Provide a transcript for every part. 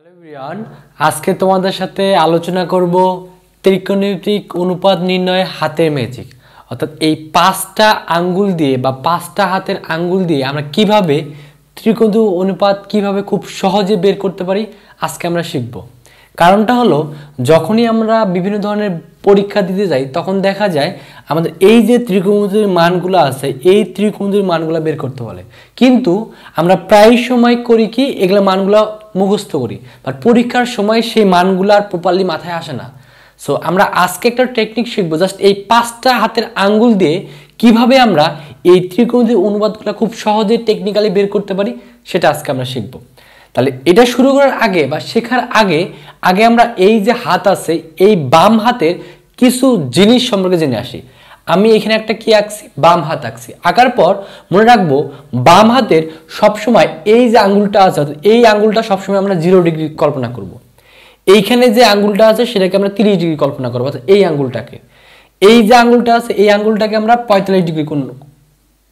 Hello Brian আজকে তোমাদের সাথে আলোচনা করব ত্রিকোণমিতিক অনুপাত নির্ণয় হাতের ম্যাজিক অর্থাৎ এই পাঁচটা আঙ্গুল দিয়ে বা পাঁচটা হাতের আঙ্গুল দিয়ে আমরা কীভাবে ত্রিকোণ অনুপাত কীভাবে খুব সহজে বের করতে পারি, আজকে আমরা শিখব। কারণটা হলো, যখনই আমরা বিভিন্ন ধরনের পরীক্ষা দিতে যাই, তখন দেখা যায় আমাদের এই যে ত্রিকোণমিতির মানগুলো আছে, এই ত্রিকোণমিতির মানগুলো বের করতে বলে। কিন্তু আমরা প্রায় সময় করি কি, এগুলো মানগুলো মুখস্থ করি। বাট পরীক্ষার সময় সেই মানগুলো আর প্রপারলি মাথায় আসে না। সো আমরা আজকে একটা টেকনিক শিখব জাস্ট এই পাঁচটা হাতের আঙ্গুল দিয়ে কীভাবে আমরা এই ত্রিকোণমিতির অনুবাদগুলো খুব সহজে টেকনিক্যালি বের করতে পারি, সেটা আজকে আমরা শিখব। তাহলে এটা শুরু করার আগে বা শেখার আগে আগে আমরা এই যে হাত আছে, এই বাম হাতের কিছু জিনিস সম্পর্কে জেনে আসি। আমি এখানে একটা কি আঁকছি? বাম হাত আঁকছি। আঁকার পর মনে রাখব, বাম হাতের সবসময় এই যে আঙ্গুলটা আছে এই আঙ্গুলটা সবসময় আমরা জিরো ডিগ্রি কল্পনা করব। এইখানে যে আঙ্গুলটা আছে, সেটাকে আমরা তিরিশ ডিগ্রি কল্পনা করব, অর্থাৎ এই আঙ্গুলটাকে। এই যে আঙ্গুলটা আছে, এই আঙ্গুলটাকে আমরা পঁয়তাল্লিশ ডিগ্রি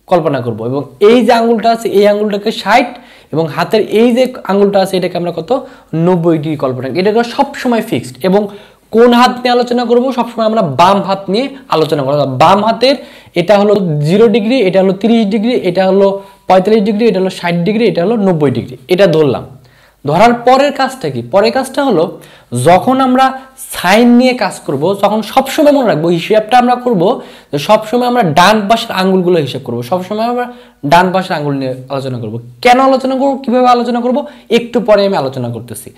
কল্পনা করব এবং এই যে আঙ্গুলটা আছে, এই আঙ্গুলটাকে ষাট এবং হাতের এই যে আঙুলটা আছে, এটাকে আমরা কত? নব্বই ডিগ্রি কল্পনা এটা সবসময় ফিক্সড এবং কোন হাত নিয়ে আলোচনা করব? সবসময় আমরা বাম হাত নিয়ে আলোচনা করব। বাম হাতের এটা হলো জিরো ডিগ্রি এটা হলো তিরিশ ডিগ্রি, এটা হলো পঁয়তাল্লিশ ডিগ্রি, এটা হলো ষাট ডিগ্রি, এটা হলো নব্বই ডিগ্রি। এটা ধরলাম। ধরার পরের কাজটা কি? পরের কাজটা হলো, যখন আমরা সাইন নিয়ে কাজ করব, তখন সবসময় মনে রাখব, হিসাবটা আমরা করব, যে সবসময় আমরা ডান পাশের আঙ্গুলগুলো হিসাব করব, সবসময় আমরা ডান পাশের আঙ্গুল নিয়ে আলোচনা করব। কেন আলোচনা করব? কীভাবে আলোচনা করব? একটু পরে আমি আলোচনা করতেছি।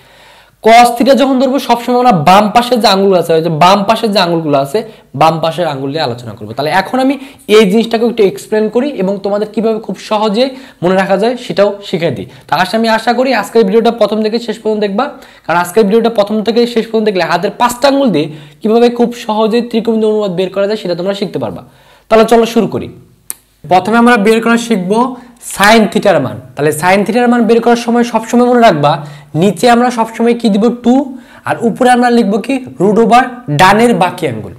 কস থিটা যখন ধরবো, সবসময় আমরা বাম পাশের যে আঙ্গুল আছে যে বাম পাশের যে আঙ্গুলগুলো আছে, বাম পাশের আঙ্গুল নিয়ে আলোচনা করব। তাহলে এখন আমি এই জিনিসটাকে একটু এক্সপ্লেন করি এবং তোমাদের কীভাবে খুব সহজে মনে রাখা যায় সেটাও শিখিয়ে দিই। তার কাছে আমি আশা করি আজকের ভিডিওটা প্রথম থেকে শেষ পর্যন্ত দেখবা। কারণ আজকের ভিডিওটা প্রথম থেকে শেষ পর্যন্ত দেখলে হাতের পাঁচটা আঙ্গুল দিয়ে কীভাবে খুব সহজে ত্রিকোণমিতি অনুবাদ বের করা যায় সেটা তোমরা শিখতে পারবা। তাহলে চলো শুরু করি। প্রথমে আমরা বের করা শিখব সাইন থিটার মান। তাহলে সাইন থিটার মান বের করার সময় সবসময় মনে রাখবা, নিচে আমরা সবসময় কি দিব? টু আর উপরে আমরা লিখব কি? রুট ওভার ডানের বাকি অ্যাঙ্গুল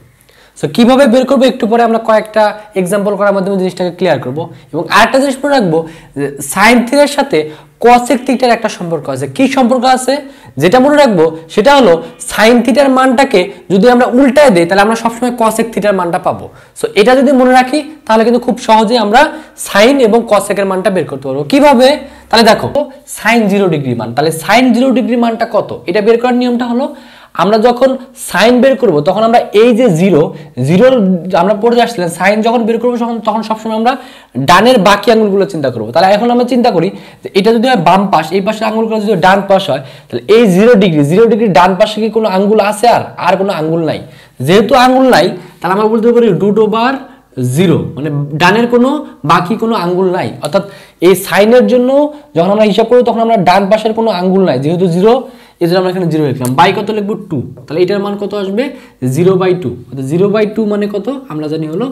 সো কীভাবে বের করব? একটু পরে আমরা কয়েকটা এক্সাম্পল করার মাধ্যমে জিনিসটাকে ক্লিয়ার করব। এবং আরেকটা জিনিস মনে রাখব সাইন থিটার সাথে কসেক থিটার একটা সম্পর্ক আছে। কি সম্পর্ক আছে? যেটা মনে রাখব, সেটা হলো সাইন থিটার মানটাকে যদি আমরা উল্টায় দিই, তাহলে আমরা সবসময় কসেক থিটার মানটা পাবো। সো এটা যদি মনে রাখি, তাহলে কিন্তু খুব সহজেই আমরা সাইন এবং কসেকের মানটা বের করতে পারব। কীভাবে? তাহলে দেখো সাইন জিরো ডিগ্রি মান। তাহলে সাইন জিরো ডিগ্রি মানটা কত? এটা বের করার নিয়মটা হলো আমরা যখন সাইন বের করব, তখন আমরা এই যে জিরো জিরো আমরা পড়ে আসছিলাম, সাইন যখন বের করব তখন তখন সবসময় আমরা ডানের বাকি আঙুলগুলো চিন্তা করব। তাহলে এখন আমরা চিন্তা করি যে এটা যদি হয় বাম পাশ, এই পাশের আঙুলগুলো যদি ডান পাশ হয়, তাহলে এই জিরো ডিগ্রি জিরো ডিগ্রি ডান পাশে কি কোনো আঙ্গুল আছে আর? আর কোনো আঙ্গুল নাই। যেহেতু আঙ্গুল নাই, তাহলে আমরা বলতে পারি রুট ওভার জিরো মানে ডানের কোনো বাকি কোনো আঙ্গুল নাই। অর্থাৎ এই সাইনের জন্য যখন আমরা হিসাব করি, তখন আমরা ডান পাশের কোনো আঙ্গুল নাই। যেহেতু জিরো এই জন্য আমরা এখানে জিরো লিখলাম বাই কত লিখব? টু তাহলে এটার মান কত আসবে? জিরো বাই টু অর্থাৎ জিরো বাই টু মানে কত? আমরা জানি হলো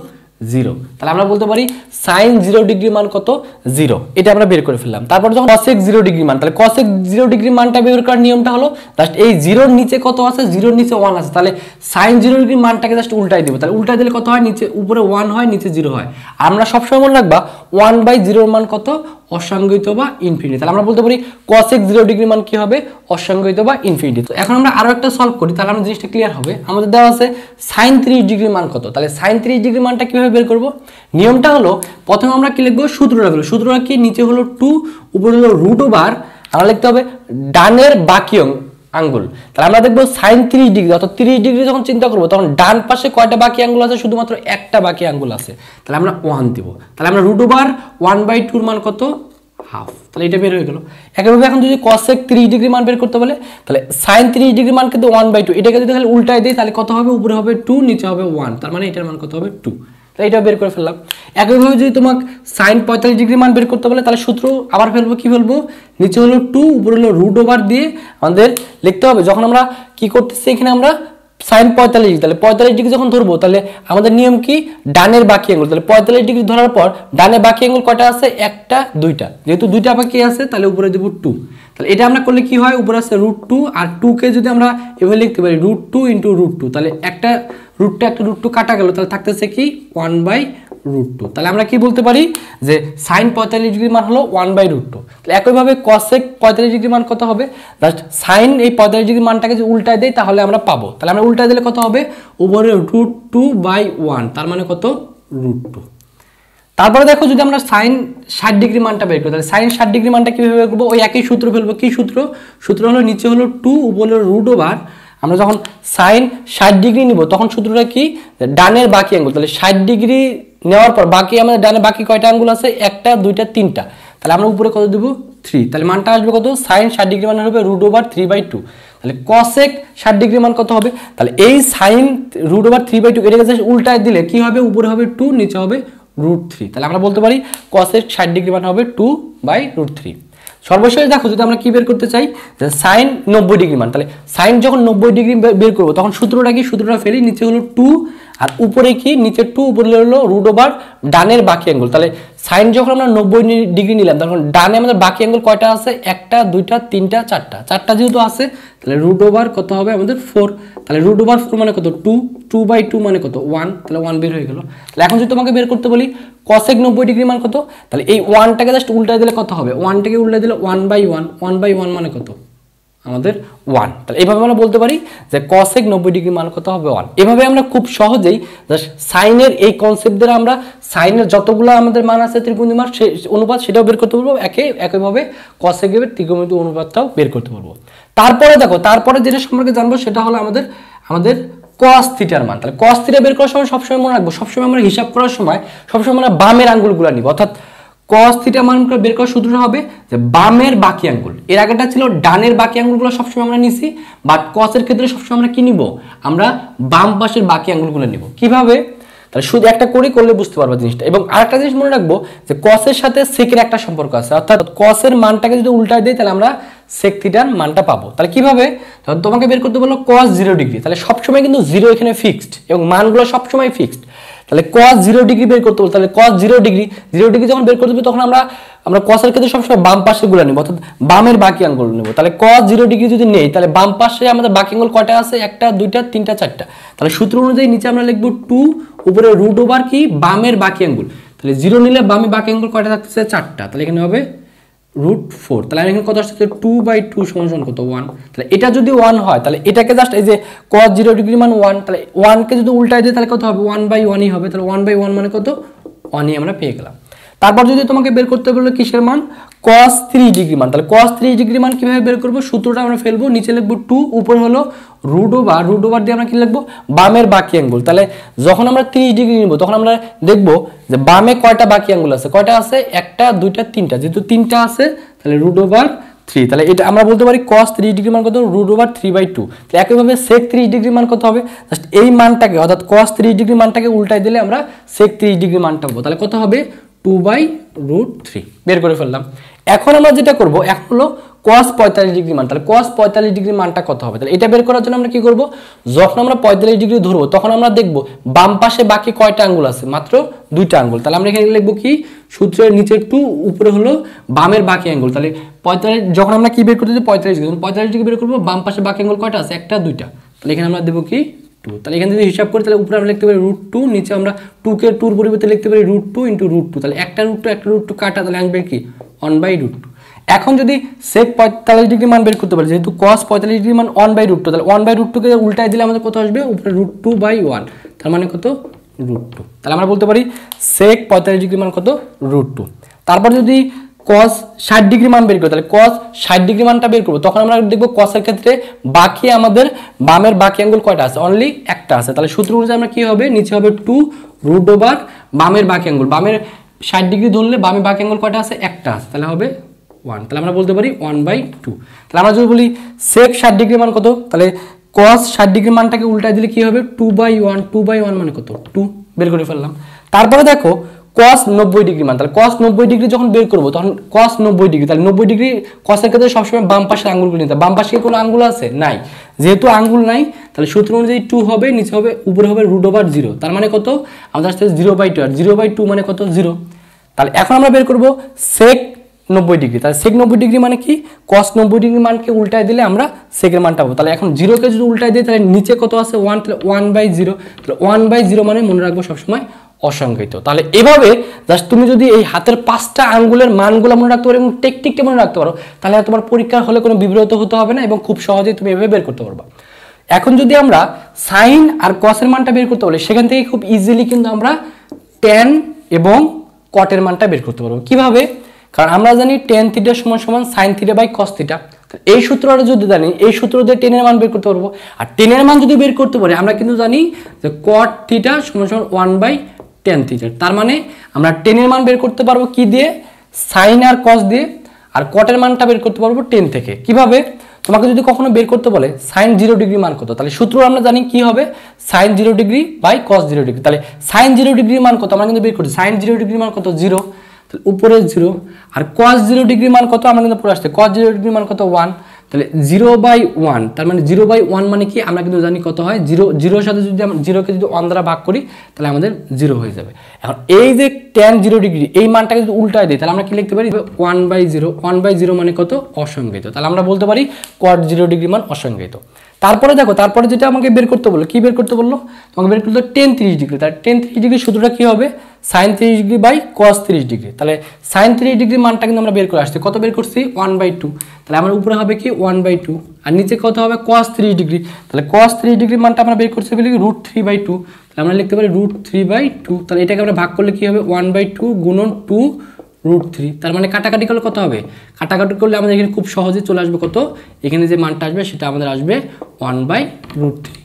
জিরো তাহলে আমরা বলতে পারি সাইন জিরো ডিগ্রি মান কত? জিরো এটা আমরা বের করে ফেললাম। তারপর যখন কসেক জিরো ডিগ্রি মান, তাহলে কসেক জিরো ডিগ্রি মানটা বের করার নিয়মটা হলো জাস্ট এই জিরোর নিচে কত আছে? জিরোর নিচে ওয়ান আছে। তাহলে সাইন জিরো ডিগ্রি মানটাকে জাস্ট উল্টাই দেবো। তাহলে উল্টাই দিলে কত হয়? নিচে, উপরে ওয়ান হয়, নিচে জিরো হয়। আমরা সবসময় মনে রাখবা ওয়ান বাই জিরোর মান কত? অসংজ্ঞিত বা ইনফিনিটি তাহলে আমরা বলতে পারি কসেক জিরো ডিগ্রি মান কি হবে? অসংজ্ঞিত বা ইনফিনিটি তো এখন আমরা আরও একটা সলভ করি, তাহলে আমরা জিনিসটা ক্লিয়ার হবে। আমাদের দেওয়া আছে সাইন ত্রিশ ডিগ্রি মান কত? তাহলে সাইন ত্রিশ ডিগ্রি মানটা কীভাবে বের করব? নিয়মটা হলো, প্রথমে আমরা কি লিখব? সূত্রটা হলো সূত্রটা কি? নিচে হলো টু উপরে হলো রুট ওভার আমরা লিখতে হবে ডানের বাকি আঙ্গুল। তাহলে আমরা দেখব সাইন তিরিশ ডিগ্রি, অর্থাৎ তিরিশ ডিগ্রি যখন চিন্তা করব, তখন ডান পাশে কয়টা বাকি আঙ্গুল আছে? শুধুমাত্র একটা বাকি আঙ্গুল আছে। তাহলে আমরা ওয়ান দিব। তাহলে আমরা রুট ওভার ওয়ান বাই টুর মান কত? হাফ তাহলে এটা বের হয়ে গেল। একইভাবে এখন যদি কসেক তিরিশ ডিগ্রি মান বের করতে বলে, তাহলে সাইন তিরিশ ডিগ্রি মান কিন্তু ওয়ান বাই টু এটাকে যদি তাহলে উল্টায় দিই, তাহলে কত হবে? উপরে হবে টু নিচে হবে ওয়ান তার মানে এটার মান কত হবে? টু তাই এটা বের করে ফেললাম। একইভাবে যদি তোমাকে সাইন পঁয়তাল্লিশ ডিগ্রি মান বের করতে বলে, তাহলে সূত্র আবার ফেলব, কি ফেলব? নিচে হলো টু উপরে হলো রুট ওভার দিয়ে আমাদের লিখতে হবে। যখন আমরা কি করতেছি, এখানে আমরা সাইন পঁয়তাল্লিশ ডিগ্রি তাহলে পঁয়তাল্লিশ ডিগ্রি যখন ধরবো, তাহলে আমাদের নিয়ম কি? ডানের বাকি আঙ্গুল তাহলে পঁয়তাল্লিশ ডিগ্রি ধরার পর ডানের বাকি আঙ্গুল কটা আছে? একটা, দুইটা। যেহেতু দুইটা বাকি আছে, তাহলে উপরে দেবো টু তাহলে এটা আমরা করলে কি হয়? উপরে আছে রুট টু আর টুকে যদি আমরা এভাবে লিখতে পারি root two into root two তাহলে একটা রুটটা একটা রুট টু কাটা গেল, তাহলে থাকতেছে কি? ওয়ান বাই রুট টু তাহলে আমরা কি বলতে পারি? যে সাইন পঁয়তাল্লিশ ডিগ্রি মান হলো ওয়ান বাই রুট টু তাহলে একইভাবে কসেক পঁয়তাল্লিশ ডিগ্রি মান কত হবে? জাস্ট সাইন এই পঁয়তাল্লিশ ডিগ্রি মানটাকে যদি উল্টায় দেয় তাহলে আমরা পাবো। তাহলে আমরা উল্টায় দিলে কত হবে? উপরে রুট টু বাই ওয়ান তার মানে কত? রুট টু তারপরে দেখো যদি আমরা সাইন ষাট ডিগ্রি মানটা বের করি, তাহলে সাইন ষাট ডিগ্রি মানটা কীভাবে বের করব? ওই একই সূত্র ফেলব। কী সূত্র? সূত্র হলো নিচে হলো টু উপরে রুট ওভার আমরা যখন সাইন ষাট ডিগ্রি নিব, তখন সূত্রটা কি? ডানের বাকি আঙ্গুল তাহলে ষাট ডিগ্রি নেওয়ার পর বাকি আমাদের ডানে বাকি কয়টা আঙ্গুল আছে? একটা, দুইটা, তিনটা। তাহলে আমরা উপরে কত দেবো? থ্রি তাহলে মানটা আসবে কত? সাইন ষাট ডিগ্রি মান হবে root over three by two তাহলে কসেক ষাট ডিগ্রি মান কত হবে? তাহলে এই sine root over three by two এটাকে জাস্ট উল্টায় দিলে কি হবে? উপরে হবে টু নিচে হবে রুট থ্রি তাহলে আমরা বলতে পারি কসের ষাট ডিগ্রি মান হবে টু বাই রুট থ্রি সর্বশেষ দেখো, যদি আমরা কি বের করতে চাই, যে সাইন নব্বই ডিগ্রি মান, তাহলে সাইন যখন নব্বই ডিগ্রি বের করব, তখন সূত্রটা কি? সূত্রটা ফেলি নিচে হলো টু আর উপরে কি? নিচে টু উপরে হলো রুট ওভার ডানের বাকি অ্যাঙ্গুল তাহলে সাইন যখন আমরা নব্বই ডিগ্রি নিলাম, তখন ডানে আমাদের বাকি অ্যাঙ্গুল কয়টা আছে? একটা, দুইটা, তিনটা, চারটা। চারটা যেহেতু আছে, তাহলে রুট ওভার কত হবে আমাদের ফোর তাহলে রুট ওভার ফোর মানে কত? টু টু বাই টু মানে কত? ওয়ান তাহলে ওয়ান বের হয়ে গেল। তাহলে এখন যদি তোমাকে বের করতে বলি কসেক নব্বই ডিগ্রি মান কত? তাহলে এই ওয়ানটাকে জাস্ট উল্টায় দিলে কত হবে? ওয়ানটাকে উল্টায় দিলে one by one one by one মানে কত? আমাদের ওয়ান তাহলে এইভাবে আমরা বলতে পারি যে কসেক নব্বই ডিগ্রি মান কত হবে ওয়ান এভাবে আমরা খুব সহজেই সাইনের এই কনসেপ্ট দ্বারা আমরা সাইনের যতগুলো আমাদের মান আছে ত্রিকোণী মান, সে অনুপাত সেটাও বের করতে পারব। একে একইভাবে কসেকের ত্রিকোণমিতি অনুপাতটাও বের করতে পারব। তারপরে দেখো, তারপরে যেটা সম্পর্কে জানব সেটা হলো আমাদের আমাদের কস থিটার মান। তাহলে কস থিটা বের করার সময় সবসময় মনে রাখব, সবসময় আমরা হিসাব করার সময় সবসময় আমরা বামের আঙ্গুলগুলো নিব। অর্থাৎ কস থিটা মান বের করার সূত্রটা হবে যে বামের বাকি আঙ্গুল এর আগেটা ছিল ডানের বাকি আঙ্গুলগুলো সবসময় আমরা নিছি বাট কসের ক্ষেত্রে সবসময় আমরা কি নিব? আমরা বাম পাশের বাকি আঙ্গুলগুলো নিব। কীভাবে? তাহলে শুধু একটা করে করলে বুঝতে পারব জিনিসটা। এবং আরেকটা জিনিস মনে রাখব যে কসের সাথে সেকের একটা সম্পর্ক আছে। অর্থাৎ কসের মানটাকে যদি উল্টায় দিই, তাহলে আমরা সেক থিটার মানটা পাবো। তাহলে কীভাবে? তোমাকে বের করতে বলল কস জিরো ডিগ্রি তাহলে সবসময় কিন্তু জিরো এখানে ফিক্সড এবং মানগুলো সবসময় ফিক্সড তাহলে কস জিরো ডিগ্রি বের করতে বলতে তাহলে cos zero degree zero degree যখন বের করতে হবে তখন আমরা আমরা কসের ক্ষেত্রে সবসময় বাম পাশে গুলো নেব, অর্থাৎ বামের বাকি আঙ্গুল নেব। তাহলে কস জিরো ডিগ্রি যদি নেই, তাহলে বাম পাশে আমাদের বাকি আঙ্গুল কটা আছে? একটা, দুইটা, তিনটা, চারটা। তাহলে সূত্র অনুযায়ী নিচে আমরা লিখব টু উপরে রুট ওভার কি? বামের বাকি আঙ্গুল। তাহলে জিরো নিলে বামে বাকি আঙ্গুল কয়টা থাকতেছে? চারটা। তাহলে এখানে হবে রুট ফোর তাহলে আমি এখানে কত আসছে টু বাই টু সমান কত? ওয়ান তাহলে এটা যদি ওয়ান হয়, তাহলে এটাকে জাস্ট এই যে কস জিরো ডিগ্রি মান ওয়ান তাহলে ওয়ানকে যদি উল্টায় দিই, তাহলে কত হবে? ওয়ান বাই ওয়ানই হবে। তাহলে ওয়ান বাই ওয়ান মানে কত? ওয়ানই আমরা পেয়ে গেলাম। তারপর যদি তোমাকে বের করতে বলল কিসের মান? কস থ্রি ডিগ্রি মান। তাহলে কস থ্রি ডিগ্রি মান কীভাবে বের করব? সূত্রটা আমরা ফেলব, নিচে লিখব টু উপর হলো রুট ওভার রুট ওভার দিয়ে আমরা কি লিখব? বামের বাকি আঙ্গুল। তাহলে যখন আমরা ত্রিশ ডিগ্রি নিব, তখন আমরা দেখব যে বামে কয়টা বাকি আঙ্গুল আছে? কয়টা আছে? একটা, দুইটা, তিনটা। যেহেতু তিনটা আছে, তাহলে রুট ওভার থ্রি তাহলে এটা আমরা বলতে পারি কস ত্রিশ ডিগ্রি মান কত? Root over three by two তাহলে একইভাবে সেক ত্রিশ ডিগ্রি মান কত হবে? জাস্ট এই মানটাকে, অর্থাৎ কস ত্রিশ ডিগ্রি মানটাকে উল্টাই দিলে আমরা সেক ত্রিশ ডিগ্রি মানটা পাবো। তাহলে কত হবে? টু বাই রুট থ্রি বের করে ফেললাম। এখন আমরা যেটা করব, এখন হলো কস পঁয়তাল্লিশ ডিগ্রি মান। তাহলে কস পঁয়তাল্লিশ ডিগ্রি মানটা কত হবে? তাহলে এটা বের করার জন্য আমরা কি করব? যখন আমরা পঁয়তাল্লিশ ডিগ্রি ধরবো, তখন আমরা দেখব বাম পাশে বাকি কয়টা আঙ্গুল আছে? মাত্র দুইটা আঙ্গুল। তাহলে আমরা এখানে লিখব কি? সূত্রের নিচে টু উপরে হলো বামের বাকি আঙ্গুল। তাহলে পঁয়তাল্লিশ, যখন আমরা কি বের করতে পঁয়তাল্লিশ ডিগ্রি। পঁয়তাল্লিশ ডিগ্রি বের করব, বাম পাশে বাকি আঙ্গুল কয়টা আছে? একটা, দুইটা। তাহলে এখানে আমরা দেবো কি? টু তাহলে এখানে যদি হিসাব করি, তাহলে উপরে আমরা লিখতে পারি রুট টু নিচে আমরা টুকে টুর পরিবর্তে লিখতে পারি root two into root two তাহলে একটা রুট টু একটা রুট টু কাটা, তাহলে আসবে কি? ওয়ান বাই রুট টু এখন যদি সেক পঁয়তাল্লিশ ডিগ্রি মান বের করতে পারি, যেহেতু কস পঁয়তাল্লিশ ডিগ্রি মান ওয়ান বাই রুট টু তাহলে ওয়ান বাই রুট টুকে উল্টাই দিলে আমাদের কত আসবে? উপরে রুট টু বাই ওয়ান তার মানে কত? রুট টু তাহলে আমরা বলতে পারি সেক পঁয়তাল্লিশ ডিগ্রি মান কত? রুট টু তারপর যদি কস ষাট ডিগ্রি মান বের করব, তাহলে কস ষাট ডিগ্রি মানটা বের করব। তখন আমরা দেখব কসের ক্ষেত্রে বাকি আমাদের বামের বাকি অ্যাঙ্গুল কয়টা আছে? অনলি একটা আছে। তাহলে সূত্র অনুযায়ী আমরা কি হবে? নিচে হবে টু রুট ওভার বামের বাকি অ্যাঙ্গুল বামের ষাট ডিগ্রি ধরলে বামের বাকি অ্যাঙ্গুল কয়টা আছে? একটা আছে। তাহলে হবে ওয়ান তাহলে আমরা বলতে পারি ওয়ান বাই টু তাহলে আমরা যদি বলি সেক ষাট ডিগ্রি মান কত? তাহলে কস ষাট ডিগ্রি মানটাকে উল্টায় দিলে কি হবে? Two by one two by one মানে কত? টু বের করে ফেললাম। তারপরে দেখো কস নব্বই ডিগ্রি মান, তাহলে কস নব্বই ডিগ্রি যখন বের করব, তখন কস নব্বই ডিগ্রি তাহলে নব্বই ডিগ্রি কসের ক্ষেত্রে সবসময় বাম পাশের আঙ্গুলগুলো নিতে বাম পাশে কোনো আঙ্গুল আছে? নাই। যেহেতু আঙ্গুল নাই, তাহলে সূত্র অনুযায়ী টু হবে, নিচে হবে, উপরে হবে রুট ওভার জিরো তার মানে কত? আমাদের আসতে জিরো বাই টু আর জিরো বাই টু মানে কত? জিরো তাহলে এখন আমরা বের করব সেক নব্বই ডিগ্রি তাহলে সেক নব্বই ডিগ্রি মানে কি? কস নব্বই ডিগ্রি মানকে উল্টায় দিলে আমরা সেকের মানটা পাবো। তাহলে এখন জিরোকে যদি উল্টায় দিই, তাহলে নিচে কত আছে? ওয়ান তাহলে ওয়ান বাই জিরো তাহলে ওয়ান বাই জিরো মানে মনে রাখব সবসময় অসংখ্যিত তাহলে এভাবে জাস্ট তুমি যদি এই হাতের পাঁচটা আঙ্গুলের মানগুলো মনে রাখতে পারো এবং টেকনিকটা মনে রাখতে পারো, তাহলে তোমার পরীক্ষার হলে কোনো বিব্রত হতে হবে না এবং খুব সহজেই তুমি এভাবে বের করতে পারবা। এখন যদি আমরা সাইন আর কসের মানটা বের করতে বলি, সেখান থেকে খুব ইজিলি কিন্তু আমরা টেন এবং কটের মানটা বের করতে পারব। কীভাবে? কারণ আমরা জানি টেন থিটা সমান সমান sine theta by cos theta এই সূত্রটা যদি জানি, এই সূত্র দিয়ে টেনের মান বের করতে পারব। আর টেনের মান যদি বের করতে পারি, আমরা কিন্তু জানি যে কট থিটা সমান সমান ওয়ান বাই টেন থিটা তার মানে আমরা টেনের মান বের করতে পারব কি দিয়ে? সাইন আর কস দিয়ে। আর কটের মানটা বের করতে পারব টেন থেকে। কীভাবে? তোমাকে যদি কখনো বের করতে বলে সাইন জিরো ডিগ্রি মান কত? তাহলে সূত্র আমরা জানি কি হবে? Sine zero degree by cos zero degree তাহলে সাইন জিরো ডিগ্রি মান কত? আমরা কিন্তু বের করছি সাইন জিরো ডিগ্রি মান কত? জিরো উপরে জিরো আর কস জিরো ডিগ্রি মান কত? আমরা কিন্তু পড়ে আসছে কস জিরো ডিগ্রি মান কত? ওয়ান তাহলে জিরো বাই ওয়ান তার মানে জিরো বাই ওয়ান মানে কি? আমরা কিন্তু জানি কত হয়? জিরো জিরোর সাথে যদি আমরা জিরোকে যদি ওয়ান দ্বারা ভাগ করি, তাহলে আমাদের জিরো হয়ে যাবে। এখন এই যে টেন জিরো ডিগ্রি এই মানটাকে যদি উল্টায় দিই, তাহলে আমরা কি লিখতে পারি? One by zero one by zero মানে কত? অসংজ্ঞিত তাহলে আমরা বলতে পারি কট জিরো ডিগ্রি মান অসংজ্ঞিত তারপরে দেখো, তারপরে যেটা আমাকে বের করতে বলল, কি বের করতে বলল? তোমাকে বের করতে টেন তিরিশ ডিগ্রি তাহলে টেন তিরিশ ডিগ্রি সূত্রটা কী হবে? সাইন তিরিশ ডিগ্রি বাই কস তিরিশ ডিগ্রি তাহলে সাইন তিরিশ ডিগ্রি মানটা কিন্তু আমরা বের করে আসছি। কত বের করছি? ওয়ান বাই টু তাহলে আমার উপরে হবে কি? ওয়ান বাই টু আর নিচে কত হবে? কস তিরিশ ডিগ্রি তাহলে কস তিরিশ ডিগ্রি মানটা আমরা বের করছি বলি রুট থ্রি বাই টু তাহলে আমরা লিখতে পারি রুট থ্রি বাই টু তাহলে এটাকে আমরা ভাগ করলে কি হবে? ওয়ান বাই টু গুণন টু রুট থ্রি তার মানে কাটাকাটি করলে কত হবে? কাটাকাটি করলে আমাদের এখানে খুব সহজে চলে আসবে কত? এখানে যে মানটা আসবে, সেটা আমাদের আসবে ওয়ান বাই রুট থ্রি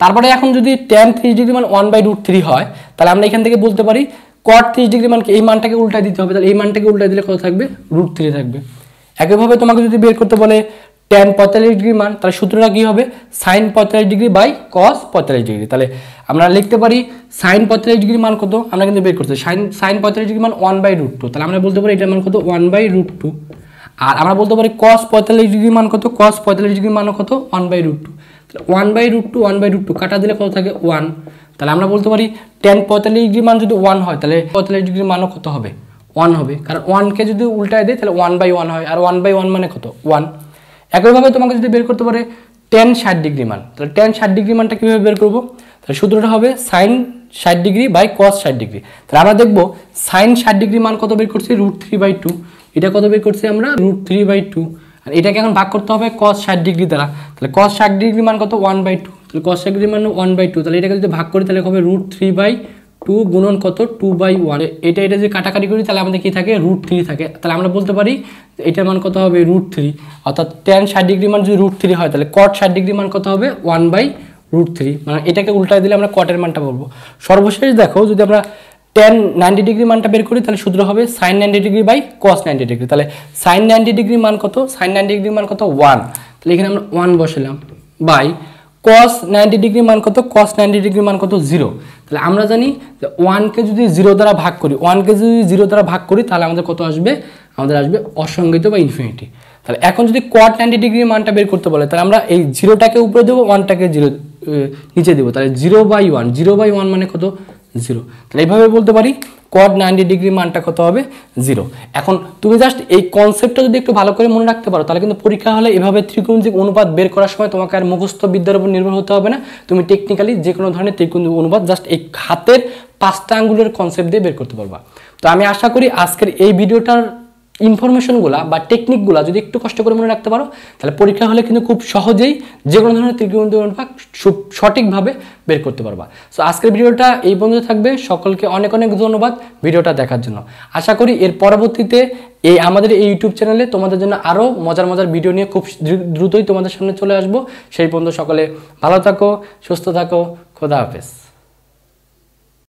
তারপরে এখন যদি টেন ত্রিশ ডিগ্রি মান ওয়ান বাই রুট থ্রি হয়, তাহলে আমরা এখান থেকে বলতে পারি কট ত্রিশ ডিগ্রি মানকে এই মানটাকে উল্টাই দিতে হবে। তাহলে এই মানটাকে উল্টাই দিলে কত থাকবে? রুট থ্রি থাকবে। একইভাবে তোমাকে যদি বের করতে বলে টেন পঁয়তাল্লিশ ডিগ্রি মান, তাহলে সূত্রটা কী হবে? সাইন পঁয়তাল্লিশ ডিগ্রি বাই কস পঁয়তাল্লিশ ডিগ্রি তাহলে আমরা লিখতে পারি সাইন পঁয়তাল্লিশ ডিগ্রি মান কত? আমরা কিন্তু বের করতে সাইন সাইন পঁয়তাল্লিশ ডিগ্রি মান ওয়ান বাই রুট টু তাহলে আমরা বলতে পারি এটার মান কত? ওয়ান বাই রুট টু আর আমরা বলতে পারি কস পঁয়তাল্লিশ ডিগ্রি মান কত? কস পঁয়তাল্লিশ ডিগ্রি মান কত? ওয়ান বাই রুট টু তাহলে one by root two one by root two কাটা দিলে কত থাকে? ওয়ান তাহলে আমরা বলতে পারি টেন পঁয়তাল্লিশ ডিগ্রি মান যদি ওয়ান হয়, তাহলে পঁয়তাল্লিশ ডিগ্রি মানও কত হবে? ওয়ান হবে। কারণ ওয়ানকে যদি উল্টায় দেয়, তাহলে ওয়ান বাই ওয়ান হয়। আর ওয়ান বাই ওয়ান মানে কত? ওয়ান একইভাবে তোমাকে যদি বের করতে পারে টেন ষাট ডিগ্রি মান, তাহলে টেন ষাট ডিগ্রি মানটা কীভাবে বের করব? তাহলে সূত্রটা হবে সাইন ষাট ডিগ্রি বাই কস ষাট ডিগ্রি তাহলে আমরা দেখব সাইন ষাট ডিগ্রি মান কত বের করছি? রুট থ্রি বাই টু এটা কত বের করছি আমরা? রুট থ্রি বাই টু আর এটাকে এখন ভাগ করতে হবে কস ষাট ডিগ্রি দ্বারা। তাহলে কস ষাট ডিগ্রি মান কত? ওয়ান বাই টু তাহলে কস ষাট ডিগ্রি মান ওয়ান বাই টু তাহলে এটাকে যদি ভাগ করি, তাহলে হবে? রুট থ্রি বাই টু গুণন কত? Two by one. এটা এটা যদি কাটাকাটি করি, তাহলে আমাদের কি থাকে? রুট থ্রি থাকে। তাহলে আমরা বলতে পারি এটার মান কত হবে? Root three. অর্থাৎ টেন ষাট ডিগ্রি মান যদি রুট থ্রি হয়, তাহলে কট ষাট ডিগ্রি মান কত হবে? One by root three. মানে এটাকে উল্টায় দিলে আমরা কটের মানটা বলব। সর্বশেষ দেখো, যদি আমরা টেন নাইনটি ডিগ্রি মানটা বের করি, তাহলে সূত্র হবে sine ninety degree by cos ninety degree. তাহলে সাইন নাইনটি ডিগ্রি মান কত? সাইন নাইনটি ডিগ্রি মান কত? ওয়ান। তাহলে এখানে আমরা ওয়ান বসালাম। বাই। কস নাইনটি ডিগ্রি মান কত? কস নাইনটি ডিগ্রি মান কত? জিরো তাহলে আমরা জানি যে ওয়ানকে যদি জিরো দ্বারা ভাগ করি ওয়ানকে যদি জিরো দ্বারা ভাগ করি, তাহলে আমাদের কত আসবে? আমাদের আসবে অসংগীত বা ইনফিনিটি তাহলে এখন যদি কোয়াট নাইনটি ডিগ্রি মানটা বের করতে বলে, তাহলে আমরা এই জিরোটাকে উপরে দেবো ওয়ানটাকে জিরো নিচে দেবো। তাহলে zero by one zero by one মানে কত? জিরো তাহলে এইভাবে বলতে পারি কড নাইনটি ডিগ্রি মানটা কত হবে? জিরো এখন তুমি জাস্ট এই কনসেপ্টটা যদি একটু ভালো করে মনে রাখতে পারো, তাহলে কিন্তু পরীক্ষা হলে এভাবে ত্রিকোণমিতিক অনুপাত বের করার সময় তোমাকে আর মুখস্থ বিদ্যার উপর নির্ভর হতে হবে না। তুমি টেকনিক্যালি যে কোনো ধরনের ত্রিকোণমিতিক অনুপাত জাস্ট এই হাতের পাঁচটা আঙ্গুলের কনসেপ্ট দিয়ে বের করতে পারবা। তো আমি আশা করি আজকের এই ভিডিওটার ইনফরমেশনগুলো বা টেকনিকগুলো যদি একটু কষ্ট করে মনে রাখতে পারো, তাহলে পরীক্ষা হলে কিন্তু খুব সহজেই যে কোনো ধরনের ত্রিকোণমিতিক অনুপাত সঠিকভাবে বের করতে পারবা। সো আজকের ভিডিওটা এই পর্যন্ত থাকবে। সকলকে অনেক অনেক ধন্যবাদ ভিডিওটা দেখার জন্য। আশা করি এর পরবর্তীতে এই আমাদের এই ইউটিউব চ্যানেলে তোমাদের জন্য আরও মজার মজার ভিডিও নিয়ে খুব দ্রুতই তোমাদের সামনে চলে আসব। সেই পর্যন্ত সকলে ভালো থাকো, সুস্থ থাকো, খোদা হাফেজ।